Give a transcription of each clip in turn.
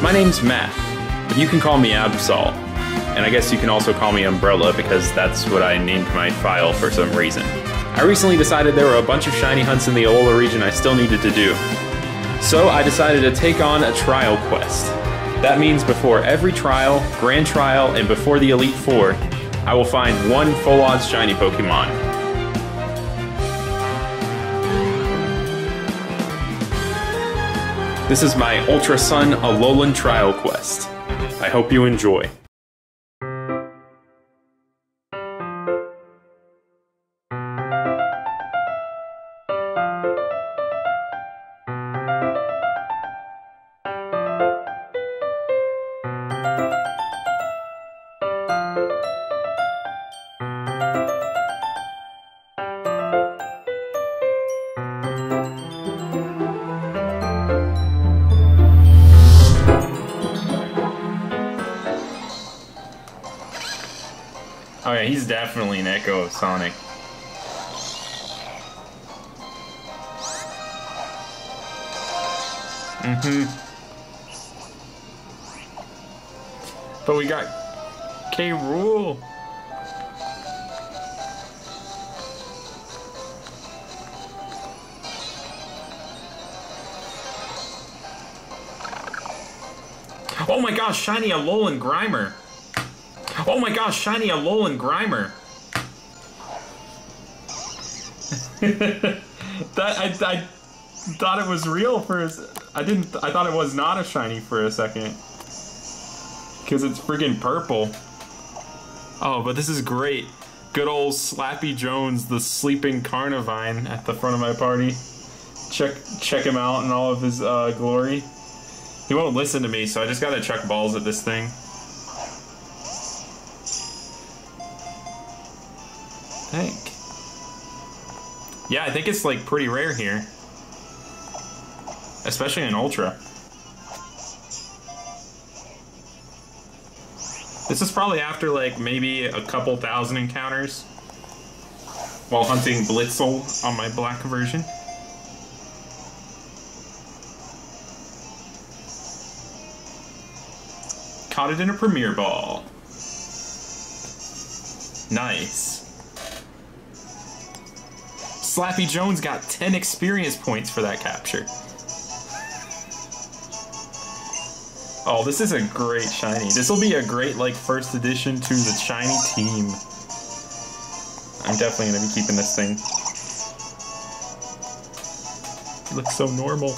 My name's Matt, but you can call me Absol. And I guess you can also call me Umbrella because that's what I named my file for some reason. I recently decided there were a bunch of shiny hunts in the Alola region I still needed to do. So I decided to take on a trial quest. That means before every trial, grand trial, and before the Elite Four, I will find one full odds shiny Pokemon. This is my Ultra Sun Alolan trial quest. I hope you enjoy. Oh yeah, he's definitely an echo of Sonic. Mm-hmm. But we got K. Rule. Oh my gosh, shiny Alolan Grimer. Oh my gosh, shiny Alolan Grimer. that I, I thought it was real for a, I didn't I thought it was not a shiny for a second. Cuz it's friggin' purple. Oh, but this is great. Good old Slappy Jones, the sleeping Carnivine at the front of my party. Check check him out in all of his uh, glory. He won't listen to me, so I just gotta chuck balls at this thing. Think. Yeah, I think it's like pretty rare here. Especially in Ultra. This is probably after like maybe a couple thousand encounters while hunting Blitzle on my black version. Caught it in a Premier Ball. Nice. Slappy Jones got 10 experience points for that capture. Oh, this is a great shiny. This will be a great, like, first addition to the shiny team. I'm definitely going to be keeping this thing. It looks so normal.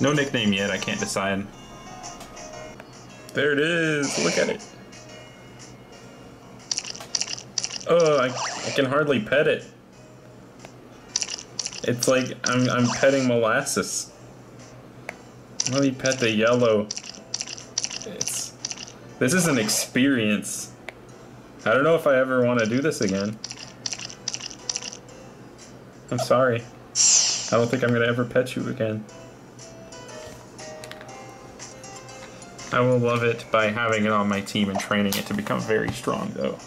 No nickname yet, I can't decide. There it is, look at it. Oh, I, I can hardly pet it. It's like I'm, I'm petting molasses. Let me pet the yellow. It's this is an experience. I don't know if I ever want to do this again. I'm sorry. I don't think I'm gonna ever pet you again. I will love it by having it on my team and training it to become very strong though.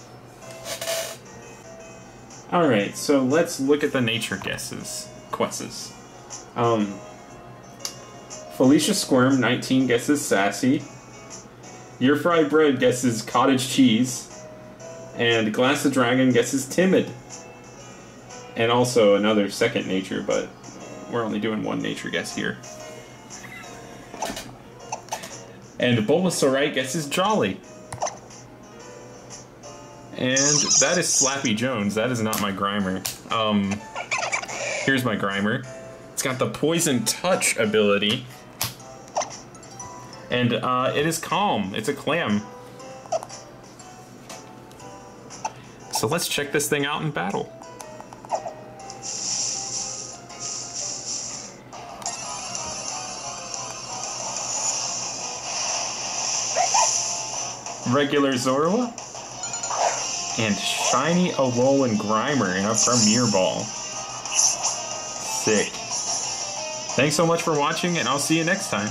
Alright, so let's look at the nature guesses. Quests. Um, Felicia Squirm, 19, guesses sassy. Your Fried Bread guesses cottage cheese. And Glass of Dragon guesses timid. And also another second nature, but we're only doing one nature guess here. And Bulbasaurite guesses jolly. And that is Slappy Jones. That is not my Grimer. Um, here's my Grimer. It's got the Poison Touch ability. And uh, it is calm. It's a clam. So let's check this thing out in battle. Regular Zorua and shiny Alolan Grimer in a Premier Ball. Sick. Thanks so much for watching, and I'll see you next time.